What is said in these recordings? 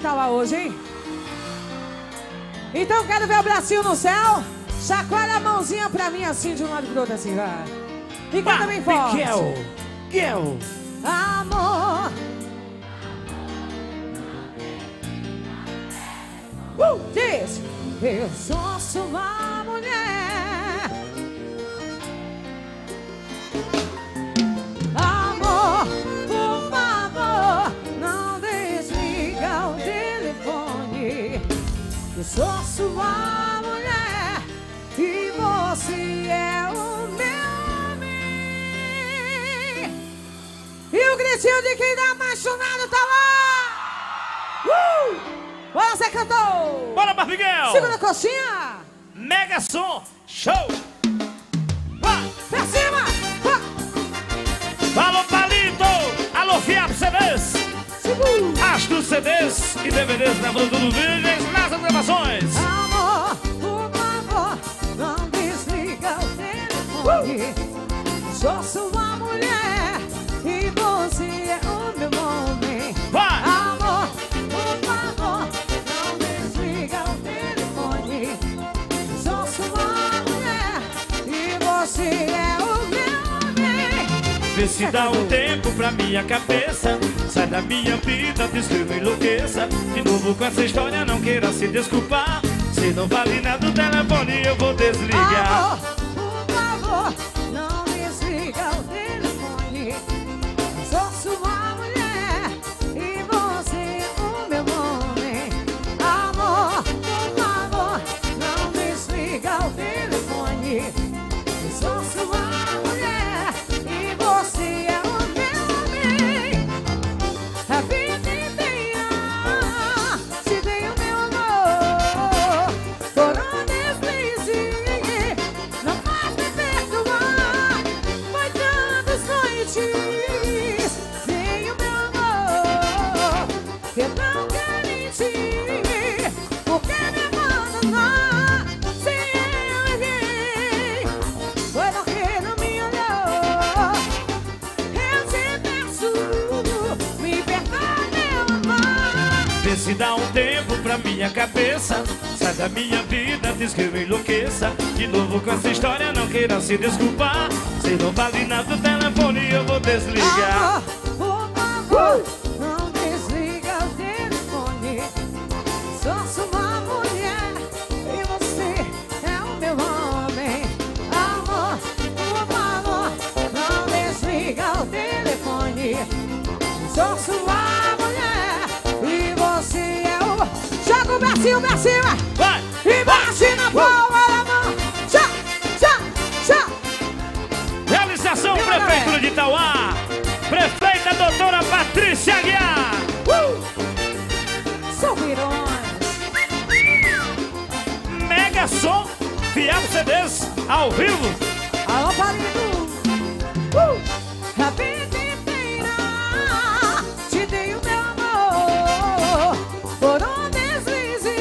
tá lá hoje, hein? Então quero ver o bracinho no céu. Chacoalha a mãozinha pra mim assim, de um lado pro outro, assim, vai. E canta bem forte. Gel, gel. Tio de quem dá apaixonado tá lá! Uh! Bora, Zé Cantor! Bora, Barbiguel! Segura a coxinha! Mega som! Show! Vá! Pra cima! Vá! Alô, Palito! Alô, Fiat CDs! Astro CDs e DVDs gravando tudo vídeos nas gravações! Amor, por favor, não desliga o telefone uh! Sou sua mulher Vê se dá um tempo pra minha cabeça. Sai da minha vida, diz que eu não enlouqueça. De novo com essa história, não queira se desculpar. Se não vale nada o telefone eu vou desligar. dá um tempo pra minha cabeça. Sai da minha vida, diz que eu enlouqueça. De novo com essa história, não queira se desculpar. Se não vale nada o telefone, eu vou ao vivo. Alô, Palito. Uh! A vida inteira te dei o meu amor por um deslize.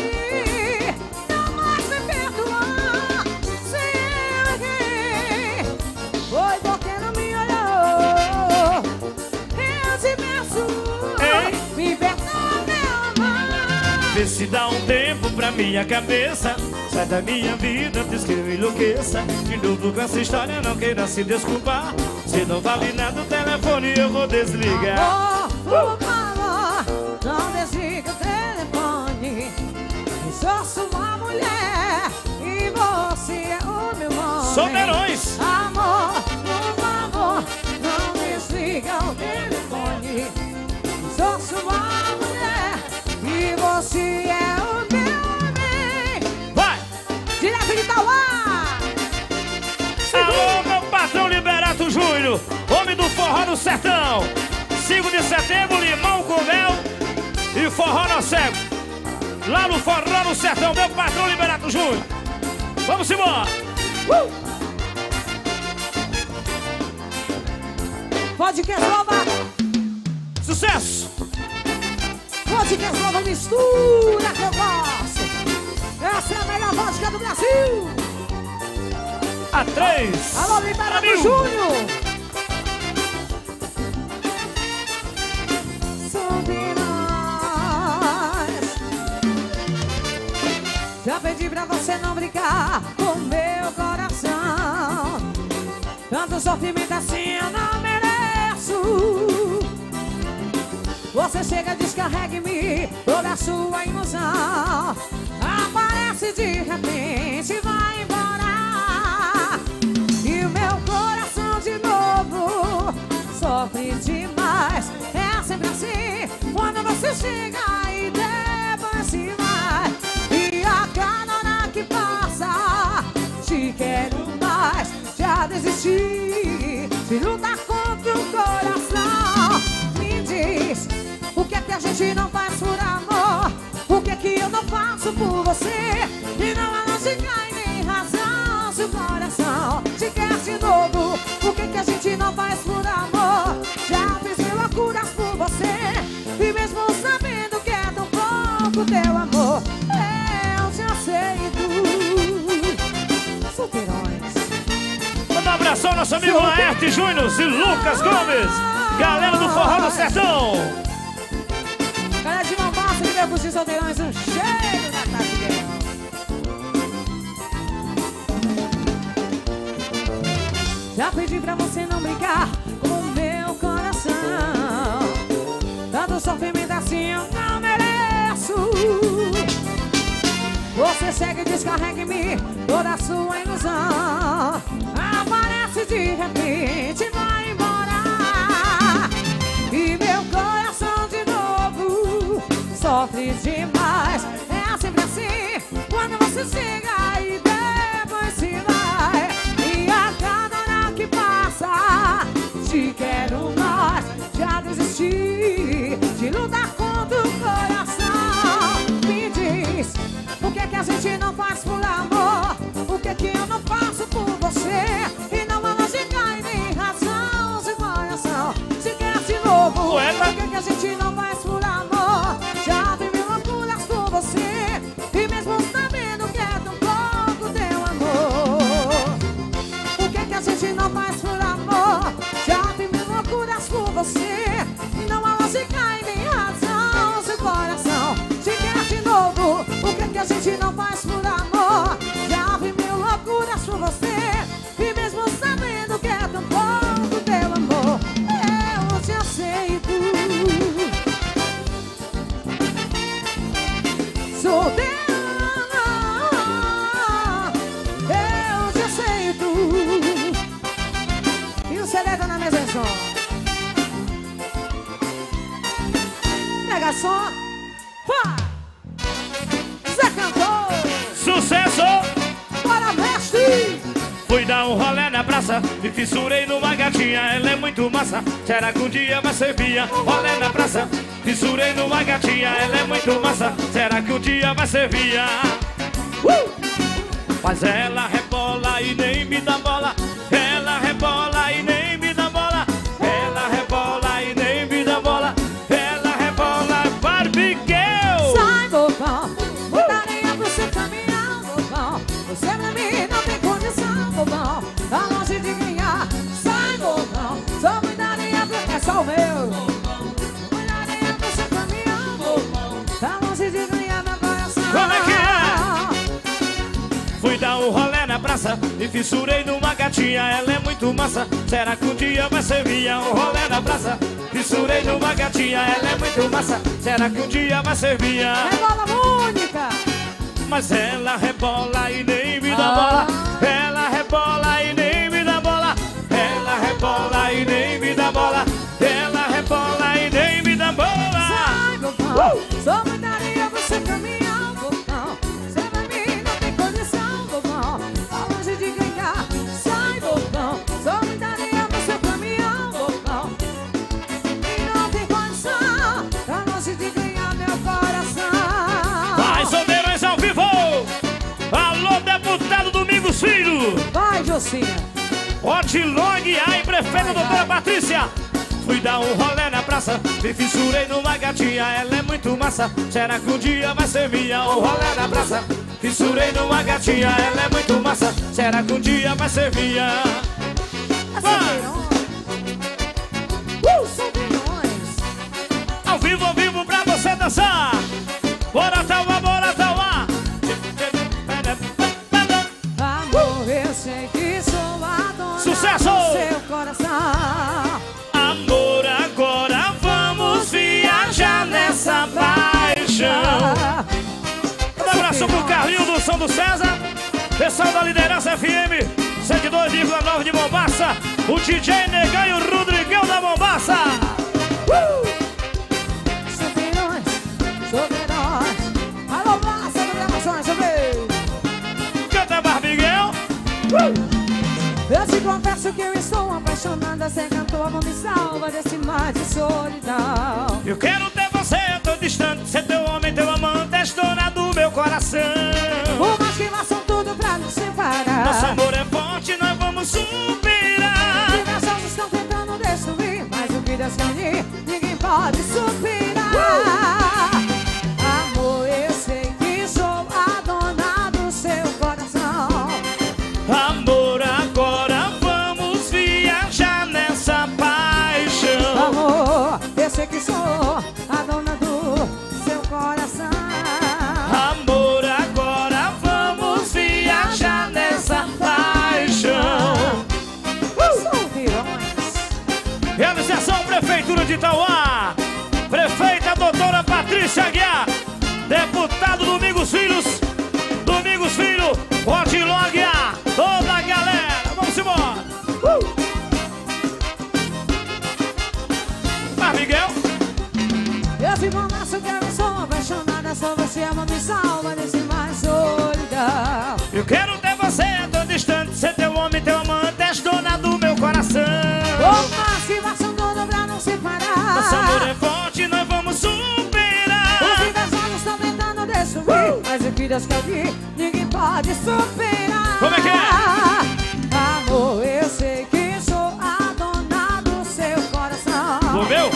Não mais me perdoar se eu errei. Foi porque não me olhou. Eu te peço, Ei. me perdoa, meu amor. Vê se dá um tempo pra minha cabeça. Sai da minha vida antes que eu enlouqueça. De novo com essa história, não queira se desculpar. Se não vale nada o telefone, eu vou desligar. Amor, por favor, não desliga o telefone. Eu sou sua mulher e você é o meu homem. Solteirões. Amor, por favor, não desliga o telefone. Eu sou sua mulher e você é do sertão. 5 de setembro, limão com mel e forró no cego. Lá no forró no sertão, meu patrão Liberato Júnior. Vamos embora. Uh! Podcast nova, Sucesso! podcast nova mistura que eu gosto. Essa é a melhor vodka do Brasil. A três. Alô, Liberato. Júnior. Pedi pra você não brincar com meu coração. Tanto sofrimento assim eu não mereço. Você chega, descarrega em mim toda a sua ilusão. Aparece de repente, vai embora. E o meu coração de novo sofre demais. É sempre assim, quando você chega quero mais. Já desisti de lutar contra o coração. Me diz, o que é que a gente não faz por amor? O que é que eu não faço por você? Nosso amigo Laerte Júnior e Lucas Gomes. Galera do Forró do Sertão. Galera de Mombasa que veio curtir solteirões, um cheiro da tarde. Já pedi pra você não brincar com o meu coração. Tanto sofrimento assim eu não mereço. Você segue e descarrega em mim toda a sua ilusão. De repente, vai embora. E meu coração de novo sofre demais. É sempre assim, quando você chega Poeta. Praça, me fissurei numa gatinha, ela é muito massa. Será que um dia vai ser via? Rolé na praça, fissurei numa gatinha, ela é muito massa. Será que um dia vai ser via? Uh! Mas ela rebola e nem me dá bola. Ela rebola o meu. Tá longe de ganhar meu coração. Como é que é? Fui dar um rolé na praça e fissurei numa gatinha, ela é muito massa. Será que um dia vai ser minha? Um rolé na praça, fissurei numa gatinha, ela é muito massa. Será que um dia vai ser minha? É bola única. Mas ela rebola e nem me dá Ah. bola. Ela rebola e nem me dá bola. Ela rebola e nem me dá bola. Só mudaria pra você caminhar, bobão. Você pra mim não tem condição, bobão. Tá longe de ganhar. Sai, bobão, só mudaria pra você caminhar, bobão. E não tem condição, tá longe de ganhar meu coração. Vai, solteirões ao vivo! Alô, deputado Domingos Filho! Vai, Jocinha. Otilong, ai, prefeita doutora Patrícia! Fui dar um rolé na praça, me fissurei numa gatinha, ela é muito massa. Será que um dia vai ser minha? Um rolé na praça, fissurei numa gatinha, ela é muito massa. Será que um dia vai ser minha? Da Liderança FM 102,9 de Mombasa, o DJ Negão e o Rodrigão da Mombasa. Solteirões, solteirões. Alô, Praça do Gravações, também. Canta Barbiguel. Eu te confesso que eu estou apaixonada. Ser cantor não me salva desse mar que quer vir, ninguém pode superar. Como é que é? Amor, eu sei que sou a dona do seu coração. O meu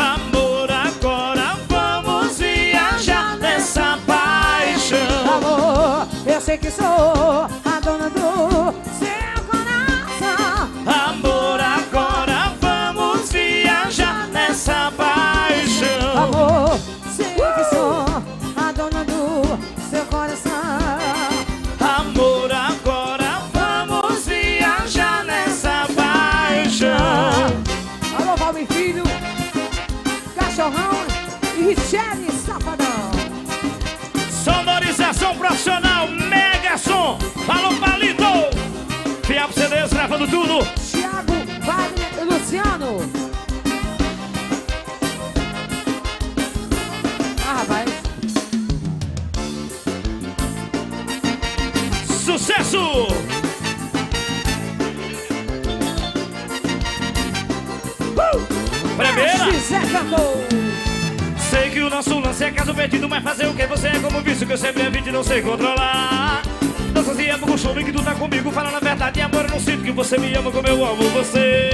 amor, agora vamos viajar nessa paixão. Amor, eu sei que sou Cachorrão e Richelle Safadão. Sonorização profissional, mega som. Alô, Palito. Fiel CDs gravando tudo. Thiago, Wagner e Luciano. Nosso lance é caso perdido, mas fazer o que você é como vício que eu sempre evito e não sei controlar. Não se é por costume que tu tá comigo, falando a verdade, amor, eu não sinto que você me ama como eu amo você.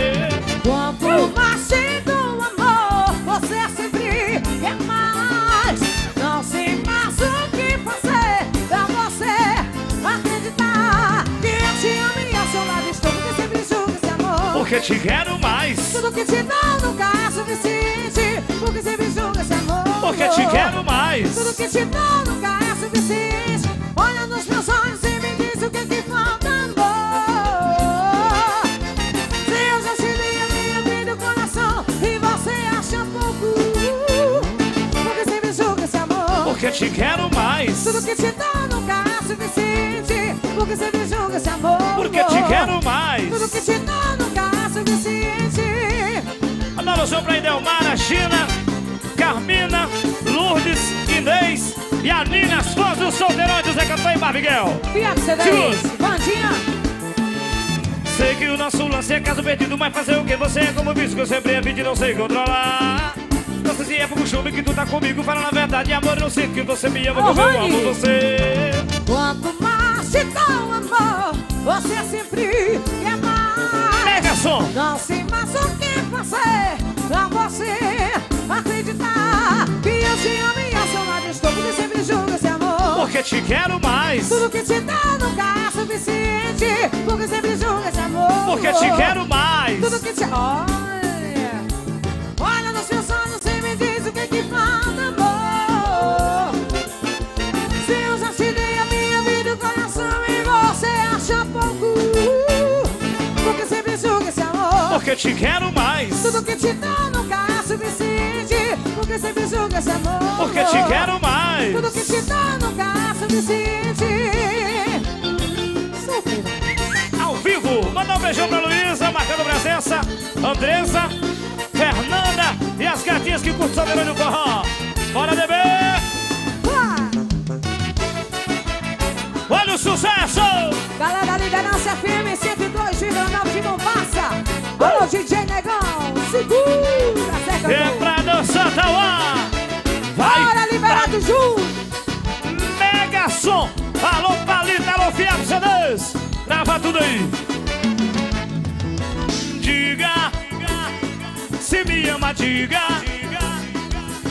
Quanto mais sinto amor, você é sempre quer mais. Não sei mais o que fazer pra você acreditar que eu te amo e ao seu lado estou, porque sempre julgo esse amor. Porque te quero mais. Tudo que te dou nunca é suficiente, porque sempre. Porque te quero mais. Tudo que te dou nunca é suficiente. Olha nos meus olhos e me diz o que que falta, amor. Se eu já te dei a minha vida e o coração e você acha pouco, porque sempre julga esse amor. Porque te quero mais. Tudo que te dou nunca é suficiente, porque sempre julga esse amor. Porque te quero mais. Tudo que te dou nunca é suficiente. Mandar um abraço pra Idelmara, China, Carmina, e a Nina, as fãs do solteirão de Zé Cantão e Barbiguel. Fiat C10, bandinha. Sei que o nosso lance é caso perdido, mas fazer o que você é como visto que eu sempre evito e não sei controlar. Não sei se é por costume que tu tá comigo, falando a verdade, amor, eu não sinto que você me ama Ô, como eu amo você. Quanto mais te dou amor, você sempre quer mais. Som! Não sei mais Porque te quero mais. Tudo que te dá nunca é suficiente, porque sempre julgo esse amor. Porque te quero mais. Tudo que te. Olha, olha nos meus olhos e me diz o que que falta, amor. Se eu já te dei a minha vida o coração e você acha pouco, porque sempre julga esse amor. Porque te quero mais. Tudo que te dá nunca é suficiente, porque sempre julga esse amor. Porque te quero mais. Tudo que te dá nunca é suficiente. Ao vivo, mandar um beijão pra Luísa, marcando presença. Andressa, Fernanda e as gatinhas que curtem Salveirão no forró. Bora, bebê! Vai! Olha o sucesso! Galera da Liderança FM 102,9 de Mombasa. Alô, DJ Negão, segura, É pra dançar, Tauá! Vai! Bora, liberado Ju. Som! Alô, Palita, alô, Fiat CDs! Grava tudo aí! Diga, se me ama, diga.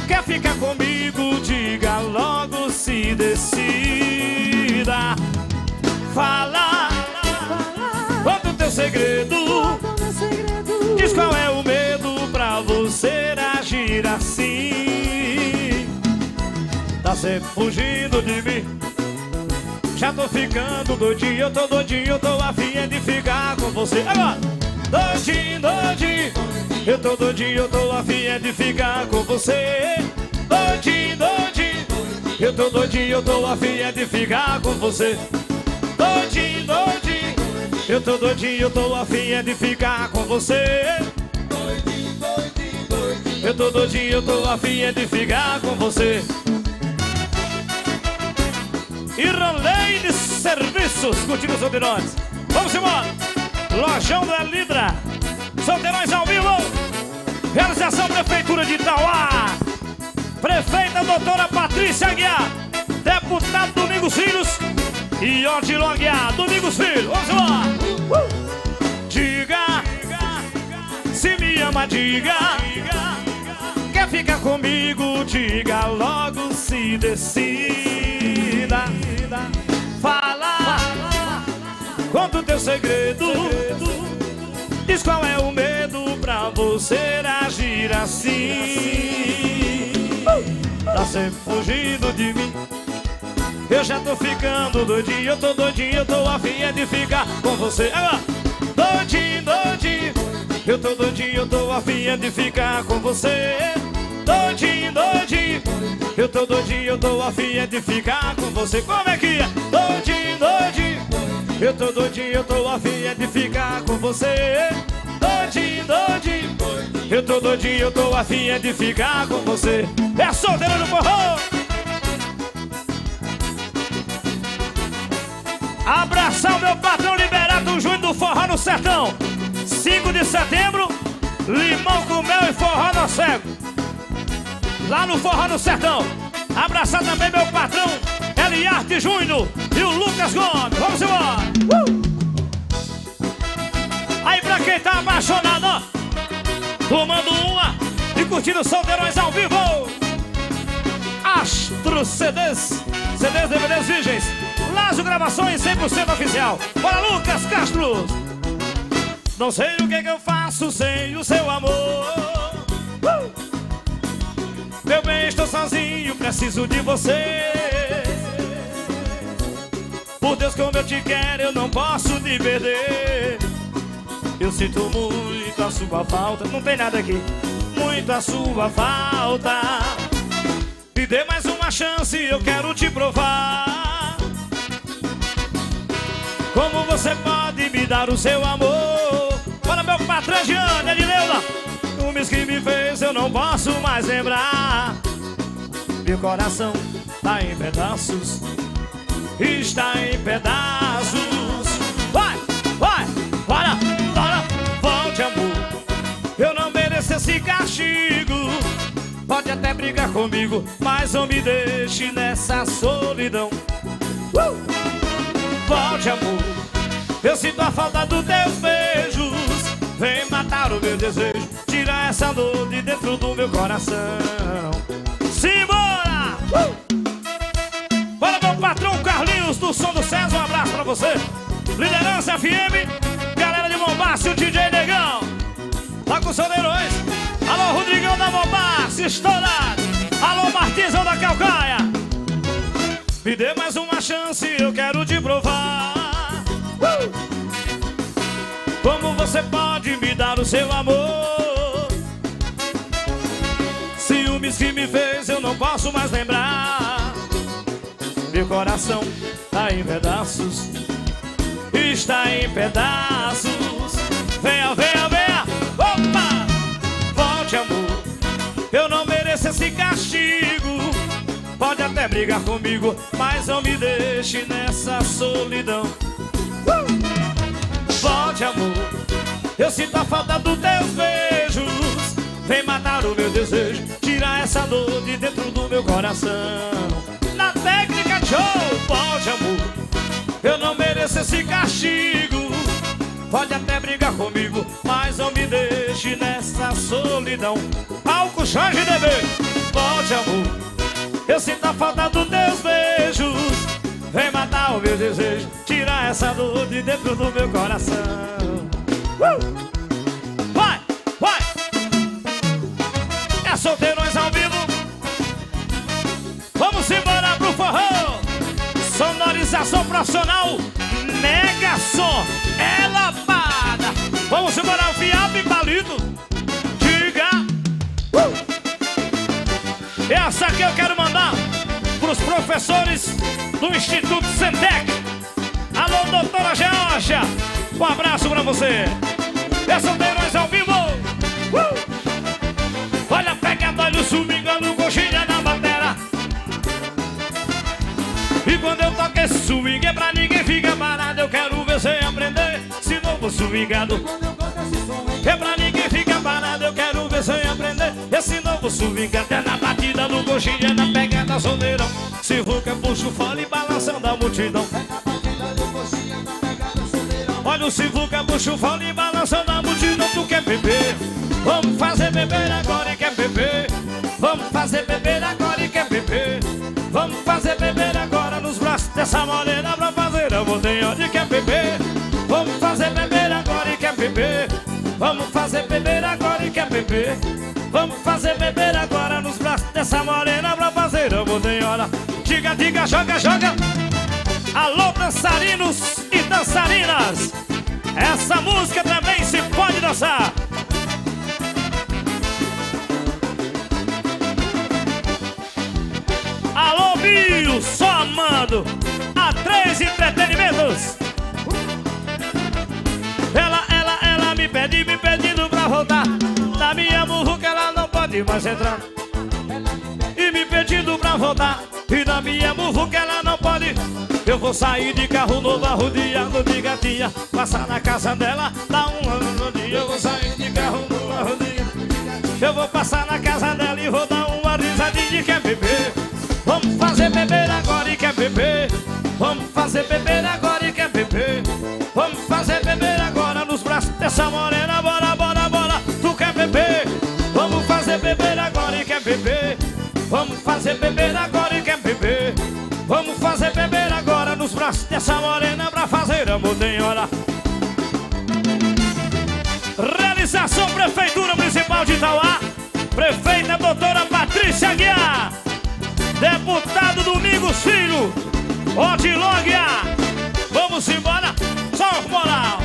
Quer ficar comigo, diga logo se decida. Fala, conta o teu segredo. Diz qual é o medo pra você agir assim. Tá sempre fugindo de mim. Já tô ficando doidinho, eu tô doidinho, eu tô afim é de ficar com você. Agora! Doidinho, doidinho, eu tô doidinho, eu tô afim é de ficar com você. Doidinho, doidinho, eu tô doidinho, eu tô afim é de ficar com você. Doidinho, doidinho, eu tô doidinho, eu tô afim de ficar com você. Eu tô doidinho, eu tô afim de ficar com você. Irlande Serviços, curtindo os solteirões. Vamos embora. Lojão da Lidra. Solteirões ao vivo. Realização Prefeitura de Itauá. Prefeita doutora Patrícia Aguiar. Deputado Domingos Filhos. E Odilon Aguiar. Domingos Filhos. Vamos embora. Diga, se me ama, diga. Quer ficar comigo, diga logo se decida. Fala, conta o teu segredo. Diz qual é o medo pra você agir assim. Tá sempre fugindo de mim. Eu já tô ficando doidinho, eu tô doidinho, eu tô afim é de ficar com você. Agora, doidinho, doidinho, eu tô doidinho, eu tô afim é de ficar com você. Doidinho, doidinho, eu tô doidinho, eu tô afim de ficar com você. Como é que é? Doidinho, doidinho, eu tô doidinho, eu tô afim de ficar com você. Doidinho, doidinho, eu tô doidinho, eu tô afim de ficar com você. É solteiro no forró! Abraçar o meu patrão Liberato Júnior do Forró no Sertão. 5 de setembro, limão com mel e forró no cego. Lá no Forró no Sertão. Abraçar também meu patrão, Eliarte Júnior e o Lucas Gomes. Vamos embora! Uh! Aí pra quem tá apaixonado, ó, tomando uma e curtindo Solteirões ao vivo. Astro CDs, CDs, DVDs virgens. Lazo Gravações 100% oficial. Bora, Lucas Castro! Não sei o que, que eu faço sem o seu amor. Sozinho, preciso de você. Por Deus, como eu te quero, eu não posso te perder. Eu sinto muito a sua falta. Não tem nada aqui. Muito a sua falta. Me dê mais uma chance, eu quero te provar. Como você pode me dar o seu amor? Para meu patrão Giane, Edileula. O mês que me fez eu não posso mais lembrar. Meu coração tá em pedaços. Está em pedaços. Vai, vai, para, para, volte, amor. Eu não mereço esse castigo. Pode até brigar comigo, mas não me deixe nessa solidão. Uh! Volte, amor. Eu sinto a falta dos teus beijos. Vem matar o meu desejo. Tira essa dor de dentro do meu coração. Do Som do César. Um abraço pra você. Liderança FM. Galera de Mombácio, DJ Negão. Tá com os Soneirões. Alô, Rodrigão da Mombácio, estourado. Alô, Martizão da Calcaia. Me dê mais uma chance, eu quero te provar. Uh! Como você pode me dar o seu amor? Ciúmes que me fez, eu não posso mais lembrar. Meu coração tá em pedaços, está em pedaços. Venha, venha, venha, opa! Volte, amor. Eu não mereço esse castigo. Pode até brigar comigo, mas não me deixe nessa solidão. Uh! Volte, amor. Eu sinto a falta dos teus beijos. Vem matar o meu desejo, tirar essa dor de dentro do meu coração. Na técnica show, volte, amor. Eu não mereço esse castigo. Pode até brigar comigo, mas não me deixe nessa solidão. Palco Jorge DB, volte, amor. Eu sinto a falta dos teus beijos. Vem matar o meu desejo, tirar essa dor de dentro do meu coração. Uh! Vai, vai! É solteirões Sonorização profissional, mega som, é lavada. Vamos embora, fiado e palito. Diga. Uh! Essa aqui eu quero mandar pros professores do Instituto Sentec. Alô, doutora Georgia. Um abraço pra você. É solteirões ao vivo. Uh! Olha, pegando, olha o swingando, coxilha quando eu toco esse swing é pra ninguém ficar parado. Eu quero ver você aprender esse novo swingado. É pra ninguém ficar parado. Eu quero ver você aprender esse novo swingado. É na batida do coxilha, na pegada soneirão. Se puxa o fole balançando a multidão. Olha o Sivuca, puxa o fole balançando a multidão. Tu quer beber? Vamos fazer beber agora e quer beber. Vamos fazer beber agora e quer beber. Dessa morena pra fazer a boteia de quer beber. Vamos fazer beber agora e quer beber. Vamos fazer beber agora e quer beber. Vamos fazer beber agora nos braços dessa morena pra fazer a boteia. Diga, diga, joga, joga. Alô, dançarinos e dançarinas. Essa música também se pode dançar. Alô, Bio, amando a três entretenimentos. Ela, ela, ela me pede, me pedindo pra voltar. Na minha muvuca ela não pode mais entrar. E me pedindo pra voltar. E na minha muvuca ela não pode. Eu vou sair de carro novo, arrodeando de gatinha. Passar na casa dela, dar um ano no dia. Eu vou sair de carro novo, arrodeando. Eu vou passar na casa dela e vou dar uma risadinha. e quer beber. Vamos fazer beber agora e quer beber. Vamos fazer beber agora e quer beber. Vamos fazer beber agora nos braços dessa morena. Bora, bora, bora. Tu quer beber? Vamos fazer beber agora e quer beber. Vamos fazer beber agora e quer beber. Vamos fazer beber agora nos braços dessa morena pra fazer amor tem hora. Realização Prefeitura Municipal de Itauá. Prefeita doutora Patrícia Guiar. Deputado Domingos Filho. Odilógia. Vamos embora. Só moral.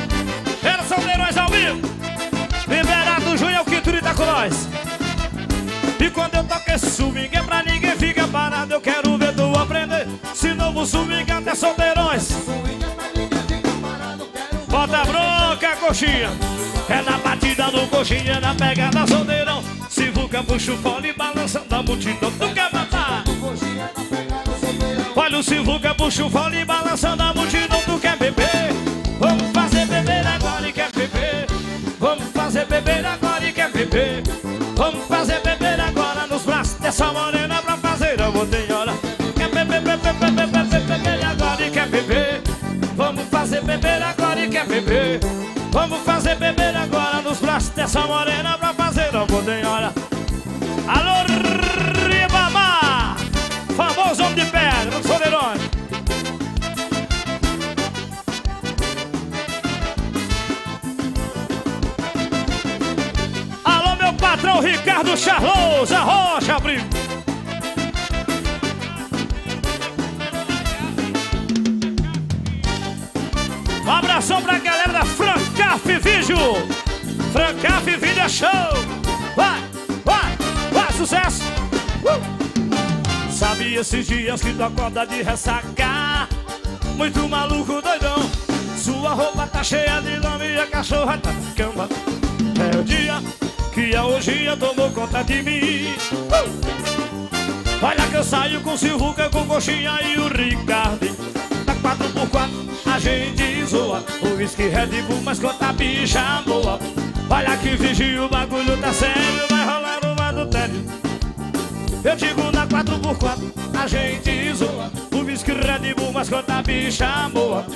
Eles são heróis ao vivo. Liberato Júnior Quinturita com nós. E quando eu toco esse swing é pra ninguém fica parado Eu quero ver tu aprender Se novo swing até solteirões Bota bronca, coxinha É na batida do coxinha, na pegada solteirão Se vulca puxa o fole balançando a multidão quer matar? Olha o Sivuca puxa o fole balançando a multidão Tu quer beber? Vamos fazer beber agora e quer beber. Vamos fazer beber agora e quer beber. Vamos fazer beber agora nos braços dessa morena pra fazer amor tem hora Quer beber, beber, beber, beber, beber agora e quer beber. Vamos fazer beber agora e quer beber. Vamos fazer beber agora nos braços dessa morena Ricardo Charlosa Rocha Brito Um abração pra galera da Francaf Vídeo. Francaf Vídeo é show. Vai, vai, vai, sucesso. Uh! Sabe esses dias que tu acorda de ressaca? Muito maluco, doidão. Sua roupa tá cheia de lama e a cachorra tá na cama. É o dia que a orgia tomou conta de mim! Olha que eu saio com o Silvuca, com coxinha e o Ricardo. Da 4x4 a gente zoa. O whisky Red Bull, mas conta bicha boa. Olha que vigia, o bagulho tá sério Vai rolar um adultério Eu digo na 4x4 a gente zoa. O whisky Red Bull, mas conta bicha boa.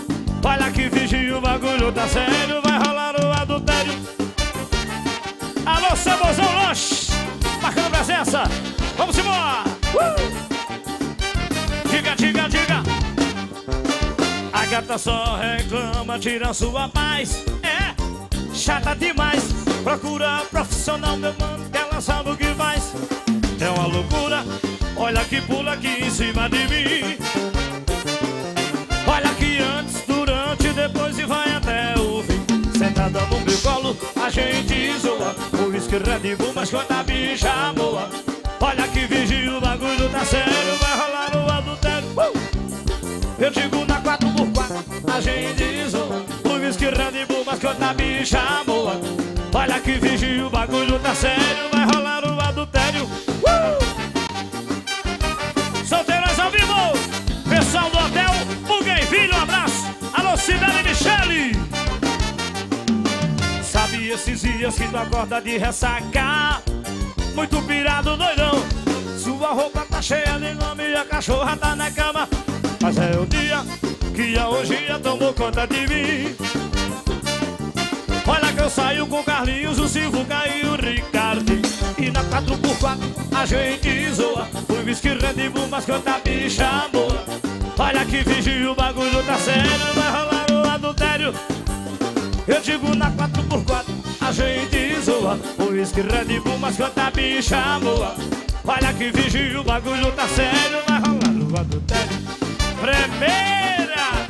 Olha que vigia, o bagulho tá sério Vai rolar um adultério Alô, Sabozão Lanche Marcando presença! Vamos embora! Uh! Diga, diga, diga! A gata só reclama, tira sua paz. É, chata demais. Procura profissional, meu mano Que ela sabe o que faz. É uma loucura Olha que pula aqui em cima de mim. Olha que antes, durante, depois e vai até Sentada no meu colo, a gente zoa. O whisky Red Bull, mas quando a bicha boa. Olha que vigia, o bagulho tá sério Vai rolar o adultério. Uh! Eu digo na 4x4 A gente zoa. O whisky Red Bull, mas quando a bicha boa. Olha que vigia, o bagulho tá sério Vai dias que tu acorda de ressaca Muito pirado, doidão. Sua roupa tá cheia de nome E a cachorra tá na cama. Mas é o dia que a orgia tomou conta de mim. Olha que eu saio com o Carlinhos, o Silvuca e o Ricardo. E na 4x4 a gente zoa. O whisky Red Bull, mas canta bicha boa. Olha que vigia, o bagulho tá sério Vai rolar o adultério. Eu digo na 4x4 a gente zoa whisky Red Bull, mas canta bicha boa. Olha que vigia, o bagulho tá sério Vai rolar o adultério Primeira!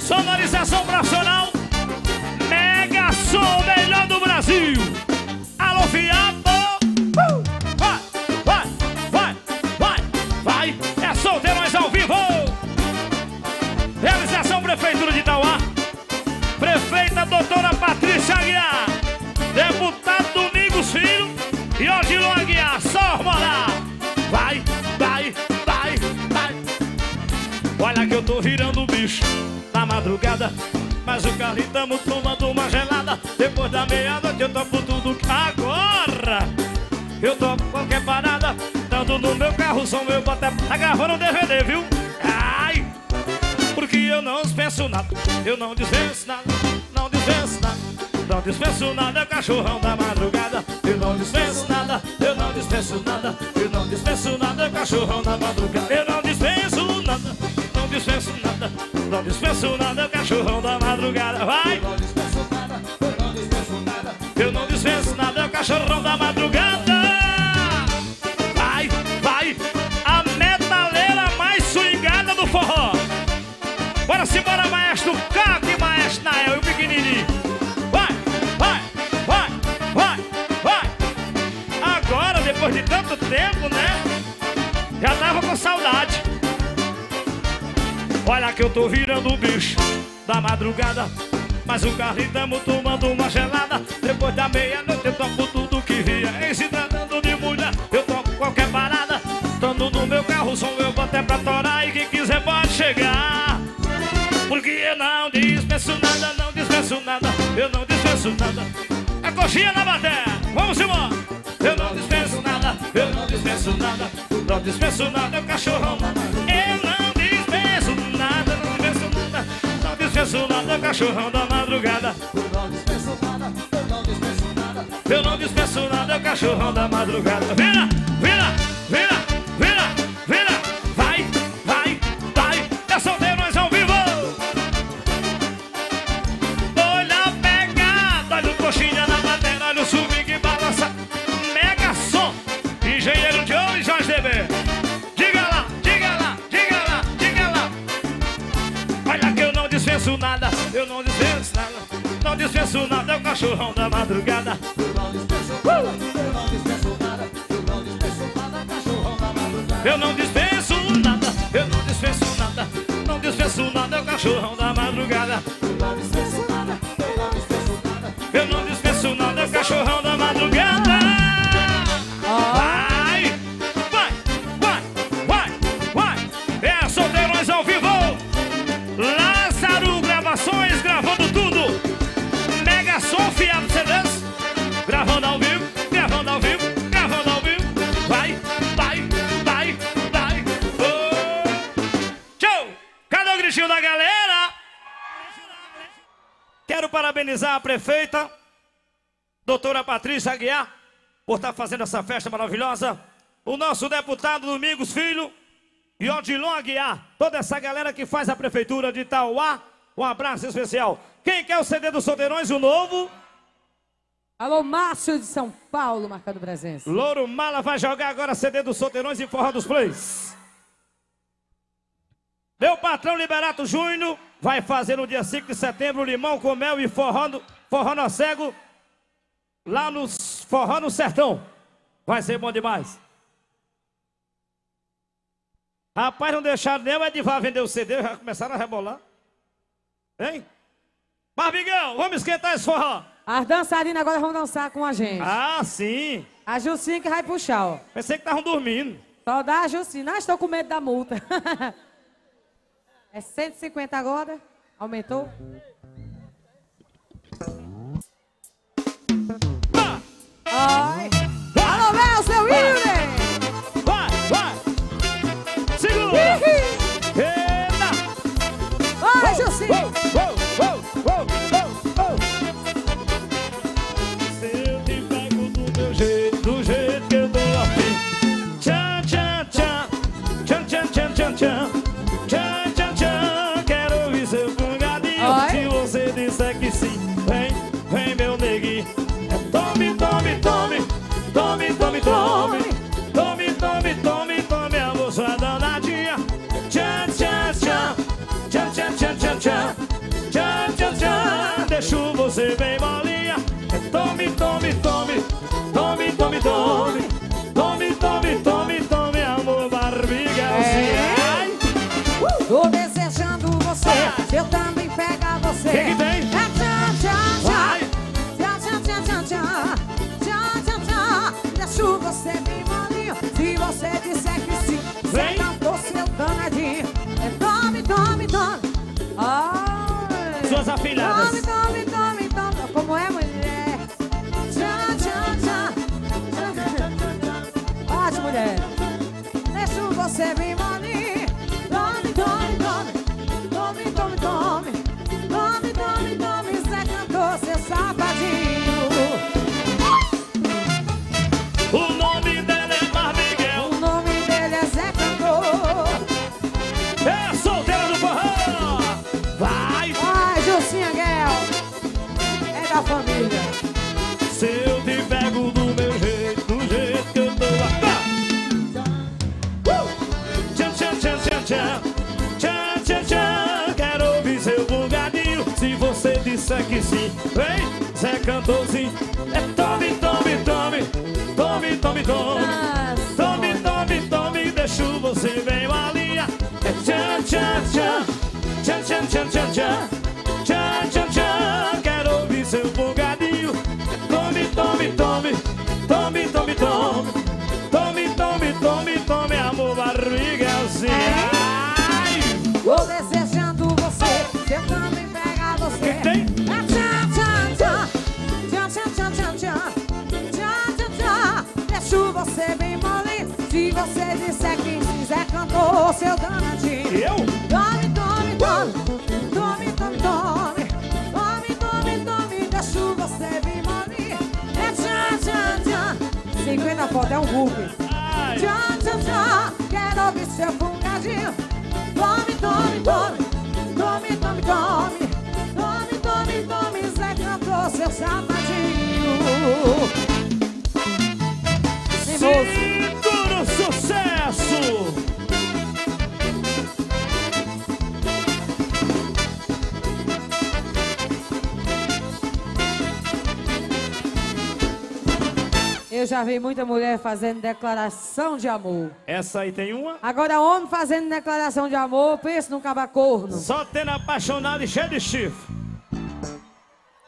Sonorização profissional Mega Som melhor do Brasil. Alô, fiado Olha que eu tô virando bicho na madrugada. Mas o Carlinho tamo tomando uma gelada. Depois da meia-noite eu topo tudo agora. Eu toco qualquer parada. Dando no meu carro, som meu bota Tá gravando DVD, viu? Ai! Porque eu não dispenso nada. Eu não dispenso nada Não dispenso nada. Não dispenso nada, é cachorrão da madrugada. Eu não dispenso nada Eu não dispenso nada. Eu não dispenso nada, é cachorrão da madrugada. Eu não dispenso nada dispenso nada Não dispenso nada, é cachorrão da madrugada. Vai! Eu não dispenso nada Eu não dispenso nada. Eu não dispenso nada, é cachorrão da madrugada que eu tô virando o bicho da madrugada. Mas o carrinho tamo tomando uma gelada. Depois da meia-noite eu toco tudo que via Em se tratando de mulher, eu toco qualquer parada. Tando no meu carro, som eu boto é pra torar. E quem quiser pode chegar. Porque eu não dispenso nada, não dispenso nada. Eu não dispenso nada. A coxinha na bateria, vamos embora. Eu não dispenso nada, eu não dispenso nada. Não dispenso nada, é o cachorrão Eu Dispenso nada, cachorrão da madrugada. Eu não dispenso nada, eu não dispenso nada. Eu não dispenso nada, é cachorrão da madrugada. Vira, vira, vira, cachorrão da madrugada Eu não dispenso nada, eu não dispenso nada. Dispenso nada. Eu não dispenso nada, eu não dispenso nada, não dispenso nada, é o cachorrão da madrugada. Parabenizar a prefeita, doutora Patrícia Aguiar, por estar fazendo essa festa maravilhosa. O nosso deputado Domingos Filho e Odilon Aguiar. Toda essa galera que faz a prefeitura de Itauá. Um abraço especial. Quem quer o CD dos Solteirões, o novo? Alô, Márcio de São Paulo, marcando presença. Louro Mala vai jogar agora CD dos Solteirões e Forró dos Plays. Meu patrão Liberato Júnior vai fazer no dia 5 de setembro limão com mel e forró no, forró no cego lá no Forró no Sertão. Vai ser bom demais. Rapaz, não deixaram nem o Edivar vender o CD, já começaram a rebolar. Hein? Barbigão, vamos esquentar esse forró. As dançarinas agora vão dançar com a gente. Ah, sim. A Jucinha que vai puxar, ó. Pensei que estavam dormindo. Só dá a Jucinha. Ah, estou com medo da multa. é 150 agora? Aumentou? Ai. Deixo você bem molinha. Tome, tome, tome. Tome, tome, tome. Tome, tome, filhadas. Tome, tome, tome, tome. Como é, mulher? Tchan, tchan, tchan. Bate, mulher. Deixa você me Cantorzinho. É tome, tome, tome. Tome, tome, tome. Tome, tome, tome. Deixo você bem malinha. É tchan. Tchan, tchan, tchan, tchan, tchan. Tchan, tchan. 50 fotos é um. Ai! Tchan, tchan, tchan, quero ouvir seu fungadinho. Tome, tome, tome, tome, tome, tome. Tome, tome, tome, Zé cantou seu sapatinho. Eu já vi muita mulher fazendo declaração de amor. Essa aí tem uma. Agora, homem fazendo declaração de amor, pensa num cabacorno. Só tendo apaixonado e cheio de chifre.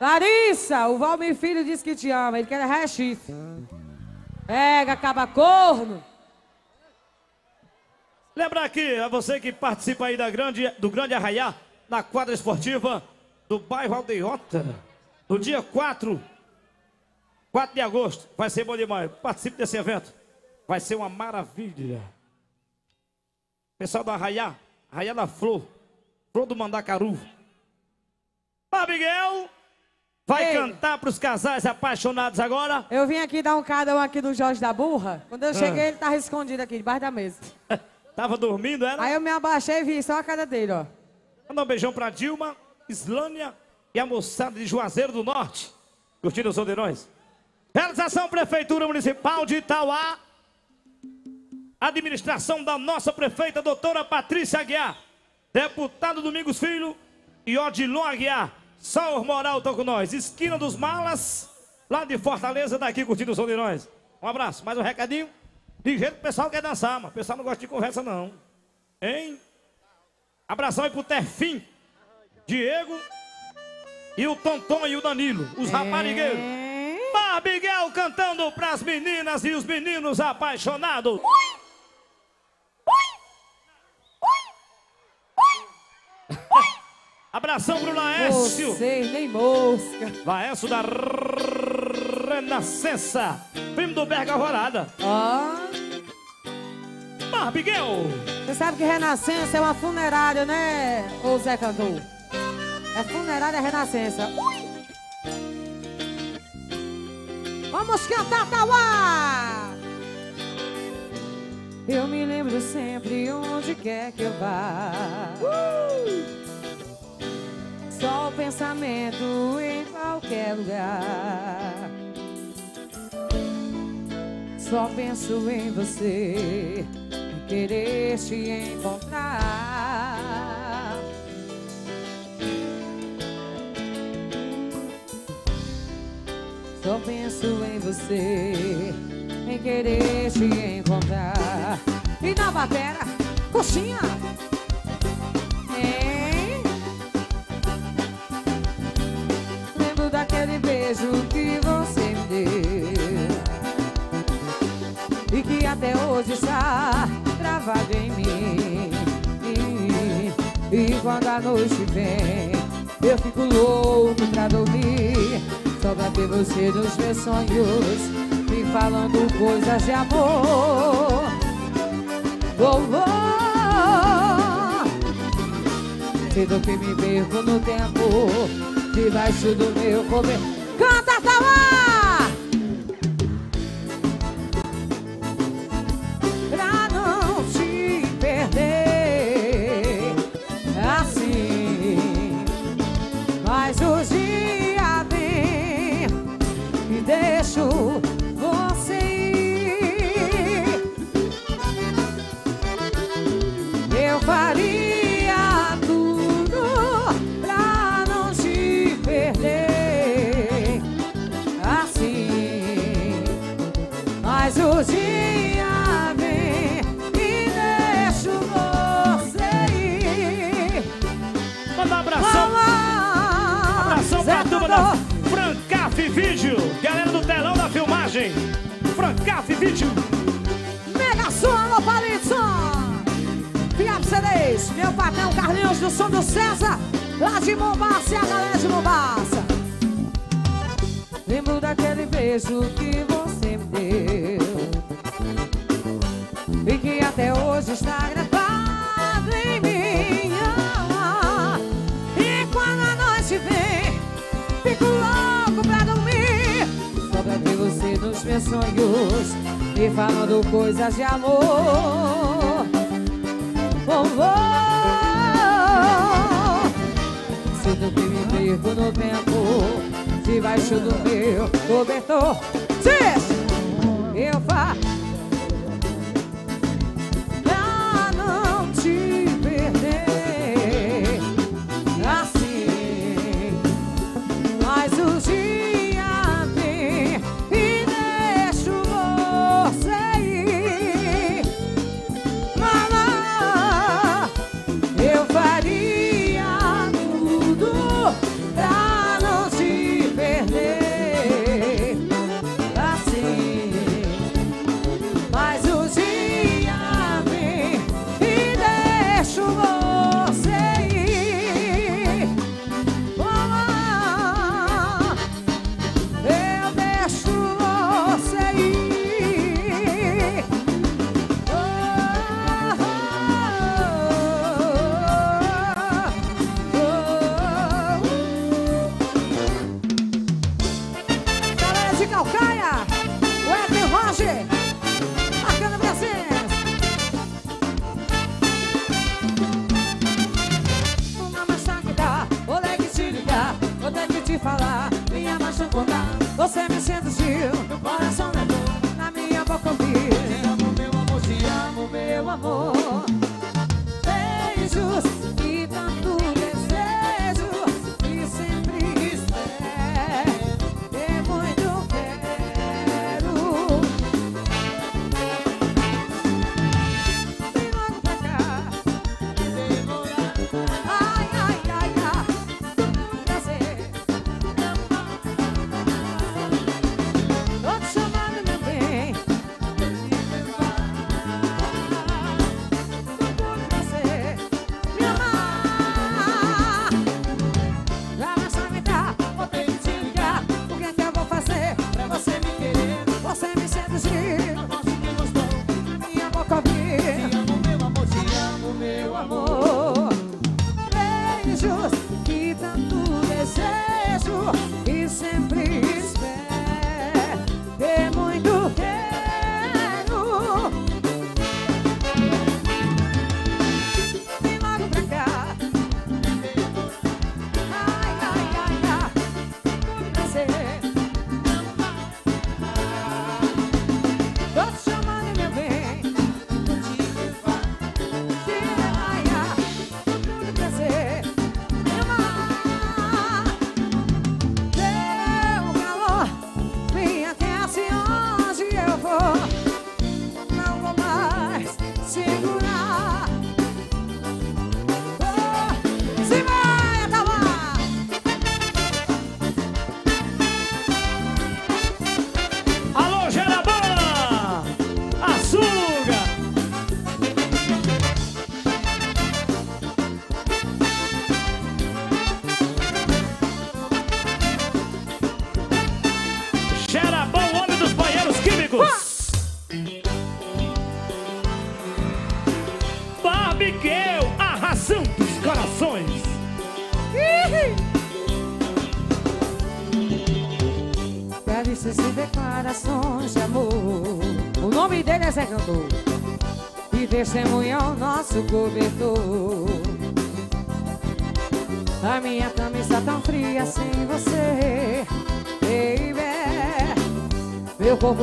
Larissa, o Valmir Filho disse que te ama, ele quer é chifre. Pega, cabacorno. Lembrar aqui a você que participa aí da grande, do Grande Arraiá, na quadra esportiva do bairro Aldeiota, no dia 4, 4 de agosto. Vai ser bom demais. Participe desse evento. Vai ser uma maravilha. Pessoal do Arraiá, Arraiá da Flor, Flor do Mandacaru. Ó, Miguel, vai Ei. cantar para os casais apaixonados agora. Eu vim aqui dar um cadão aqui do Jorge da Burra. Quando eu cheguei, Ah. ele tava escondido aqui, debaixo da mesa. Tava dormindo, era? Aí eu me abaixei e vi só a cara dele, ó. Manda um beijão pra Dilma, Islânia e a moçada de Juazeiro do Norte. Curtindo o som de nós. Realização Prefeitura Municipal de Itauá. Administração da nossa prefeita, doutora Patrícia Aguiar. Deputado Domingos Filho e Odilon Aguiar. São Moral estão com nós. Esquina dos Malas, lá de Fortaleza, daqui curtindo o som de nós. Um abraço. Mais um recadinho. De jeito que o pessoal quer dançar, mas o pessoal não gosta de conversa, não. Hein? Abração aí pro Terfim, Diego e o Tonton e o Danilo, os raparigueiros. É. Mar Miguel cantando pras meninas e os meninos apaixonados. Abração pro Laércio. Vocês nem mosca. Laércio da Renascença. Primo do Berga Alvorada. Ó. Mar Miguel. Você sabe que Renascença é uma funerária, né, ô Zé Cantor? É funerária Renascença. Ui! Vamos cantar, Tauá! Eu me lembro sempre onde quer que eu vá. Só o pensamento em qualquer lugar. Só penso em você, em querer te encontrar. Você, em querer te encontrar. E na batera, coxinha. Hein? Lembro daquele beijo que você me deu e que até hoje está gravado em mim. E, e quando a noite vem, eu fico louco pra dormir. Só pra você nos meus sonhos, me falando coisas de amor. vovô. Sinto que me perco no tempo, debaixo do meu comer. Canta, Tauá! Vídeo. Galera do telão da filmagem. Francaf Vídeo. Mega Som, alô Palito! Fiap CDs, meu patrão Carlinhos do Som do César, lá de Mombasa, e a galera de Mombasa. Lembro daquele beijo que você me deu e que até hoje está gravado meus sonhos me falando coisas de amor. Oh. Sinto que me perco no tempo, debaixo do meu cobertor. Diz!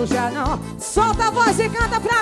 já não. Solta a voz e canta pra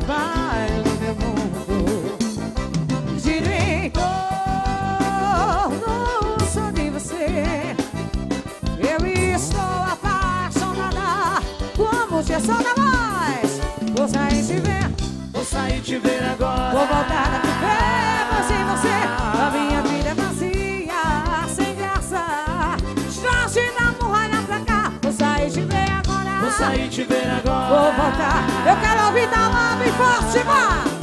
trabalho no meu mundo. Giro em torno só de você. Eu estou apaixonada como se sou da mais. Vou sair te ver, vou sair te ver agora. Vou voltar sair te ver agora. Vou voltar. Eu quero ouvir da lá bem forte, vai.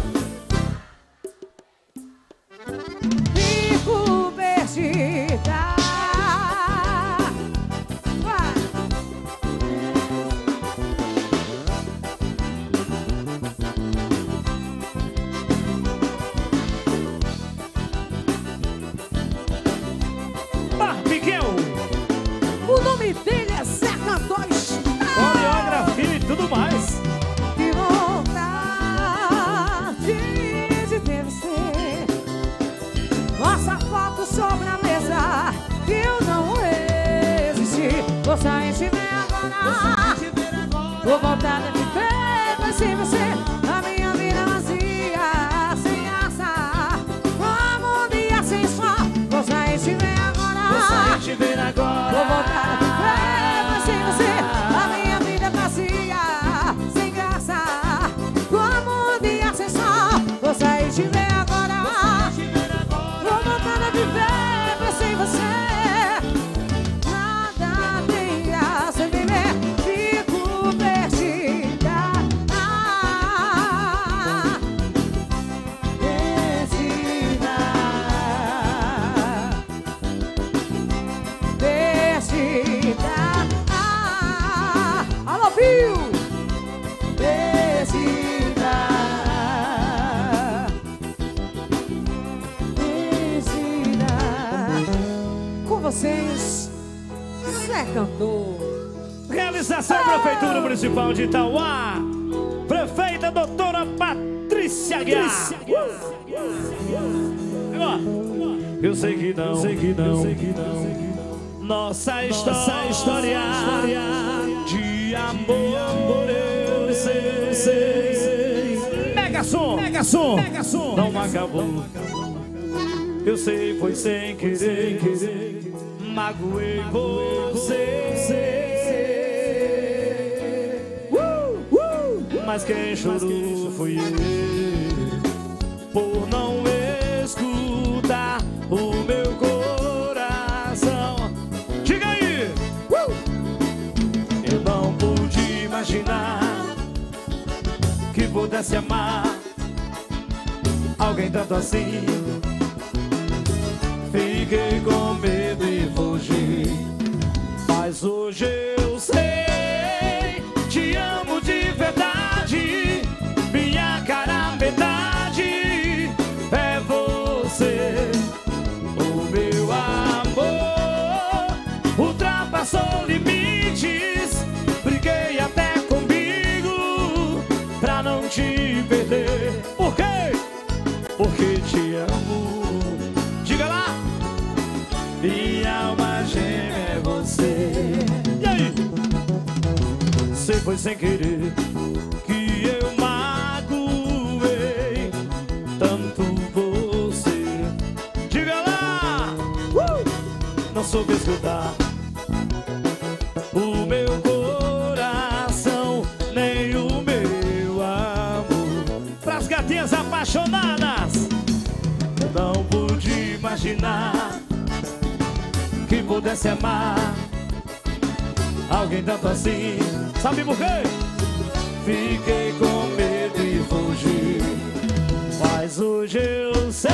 Municipal de Itauá, prefeita doutora Patrícia Aguiar. Eu sei que não, sei que não, sei que não. Nossa história, Nossa história de amor, eu sei, sei. Mega som, mega som, mega som. Não acabou. Eu sei, foi sem querer, querer. Magoei você. mas quem chorou foi eu por não escutar o meu coração. Diga aí! Uh! Eu não pude imaginar que pudesse amar alguém tanto assim. Fiquei com medo e fugi, mas hoje eu sei. respetar. que pudesse amar alguém tanto assim. Sabe por quê? Fiquei com medo e fugi, mas hoje eu sei.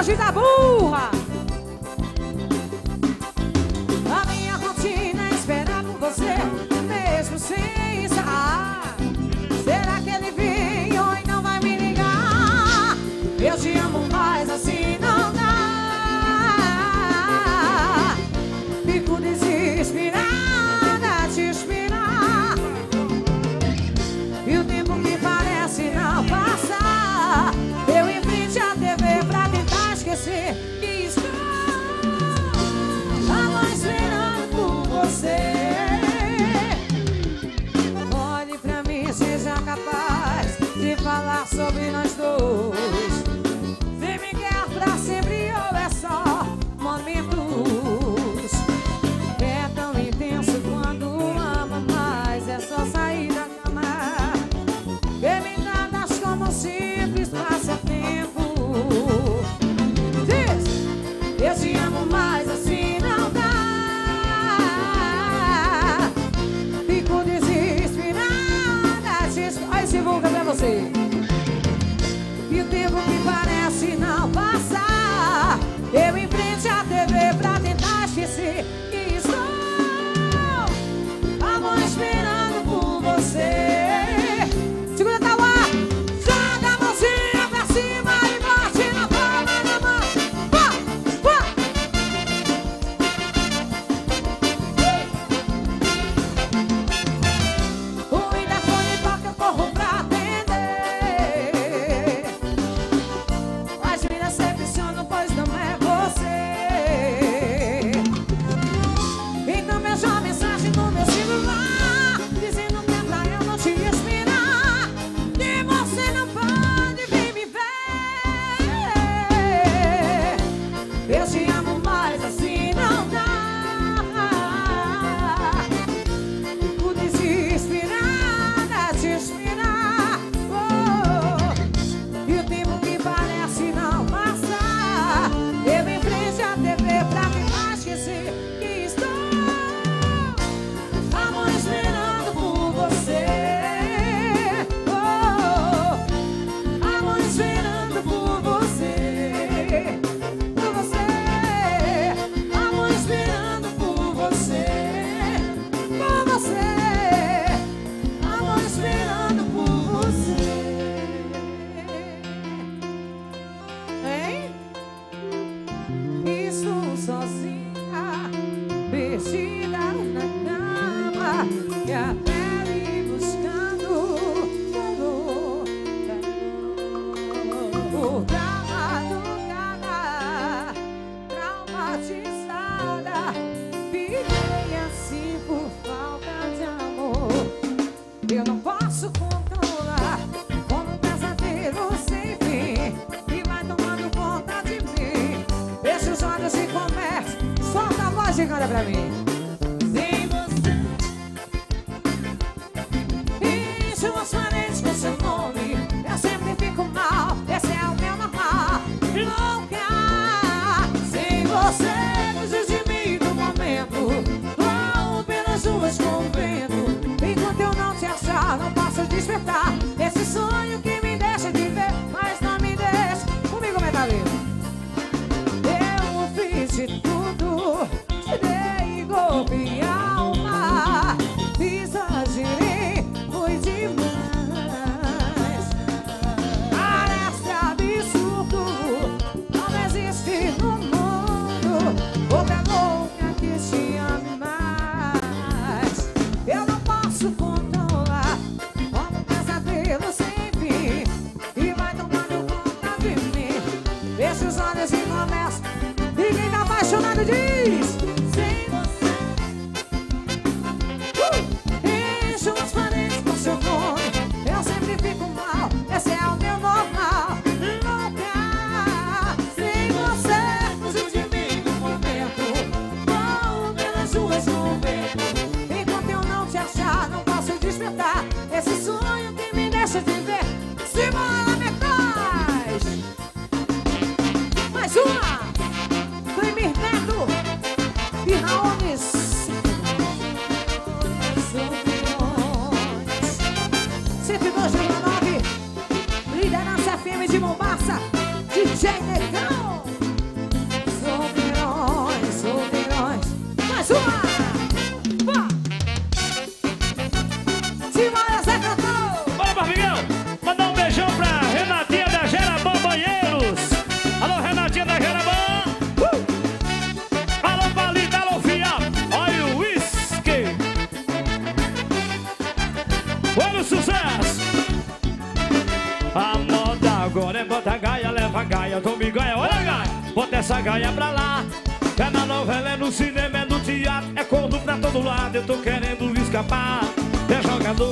longe da burra. be nice.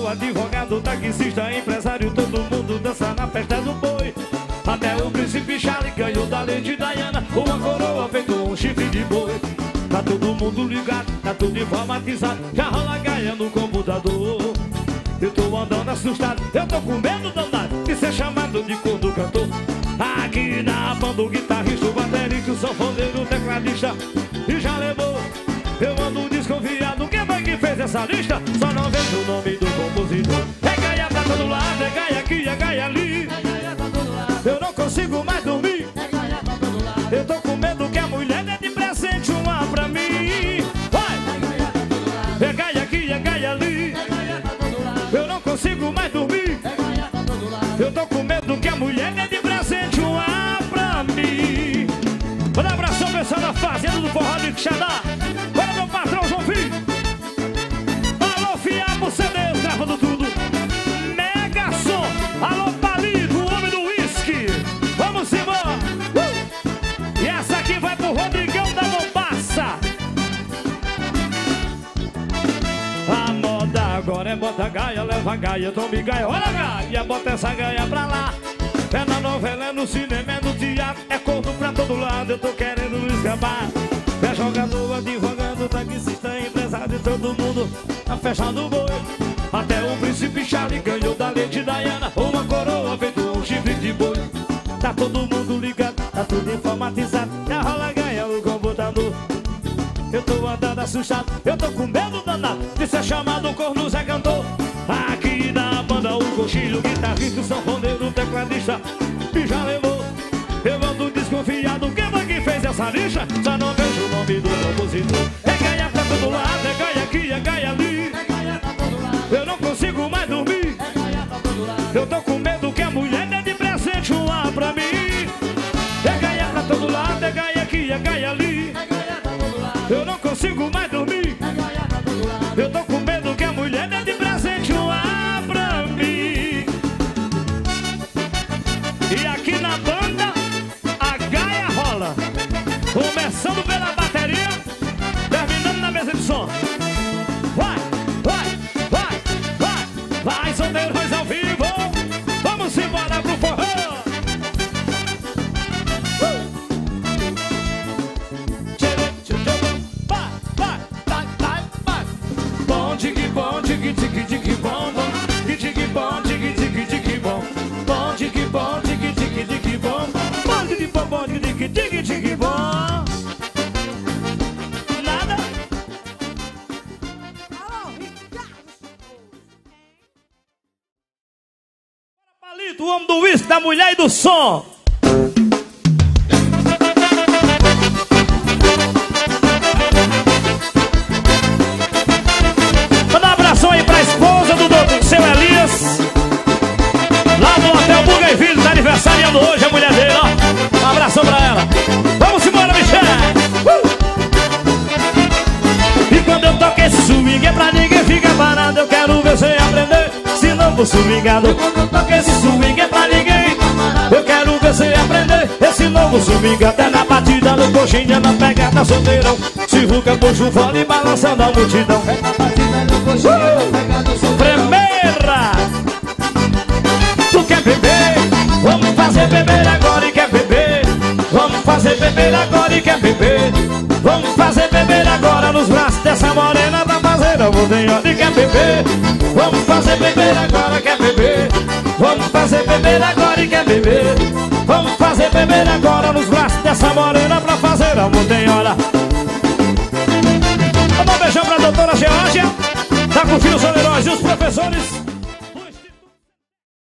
Advogado, taxista, empresário, todo mundo dança na festa do boi. Até o príncipe Charlie ganhou da Lady Diana uma coroa feito um chifre de boi. Tá todo mundo ligado, tá tudo informatizado, já rola gaia no computador. Eu tô andando assustado, eu tô com medo danado de ser chamado de corno cantor. Aqui na banda o guitarrista, o baterista, o sanfoneiro, o tecladista e já levou. Eu ando desconfiado, quem foi que fez essa lista? Só não vejo consigo mais dormir. Eu tô com medo que a mulher dê de presente uma pra mim. Vai! É gaia aqui, é gaia ali. Eu não consigo mais dormir. Eu tô com medo que a mulher dê de presente uma pra mim. Um abração, pessoal da Fazenda do Forró de Quixadá. Bota gaia, leva gaia, tome gaia, olha gaia, bota essa gaia pra lá. É na novela, é no cinema, é no teatro, é corno pra todo lado, eu tô querendo escapar. É jogador, advogado, taxista, empresário, todo mundo tá fechando o boi. Até o príncipe Charlie ganhou da Lady Diana uma coroa feito um chifre de boi. Tá todo mundo ligado, tá tudo informatizado, já rola ganha o computador. Eu tô andando assustado, eu tô com medo danado de ser chamado lixa? Só não vejo o nome do compositor. É gaia pra todo lado, é gaia aqui, é gaia ali. Eu não consigo mais dormir. Eu tô com medo que a mulher dê de presente uma pra mim. É gaia pra todo lado, é gaia aqui, é gaia ali. Eu não consigo mais dormir. Eu tô com medo mulher do som. Manda um abração aí pra esposa do doutor seu Elias. Lá no Hotel Buga e Filho, tá aniversariando hoje a mulher dele, ó. Um abração pra ela. Vamos embora, Michel. Uh! E quando eu toco esse swing é pra ninguém ficar parado Eu quero ver você aprender Se não for swingado Quando eu toco esse swing é pra ninguém Novo swing até na batida No coxinha, na pegada solteirão. Se ruca, puxa fone balançando a multidão. Na batida do coxinha, vai pegando o som Primeira! Tu quer beber? Vamos fazer beber agora e quer beber. Vamos fazer beber agora e quer beber. Vamos fazer beber agora nos braços dessa morena da fazer bodeia e quer beber. Vamos fazer beber agora, quer beber. Vamos fazer beber agora e quer beber. Vamos beber agora nos braços dessa morena pra fazer amor tem hora. Um beijão pra doutora Georgia Tá com o filho Soleróis e os professores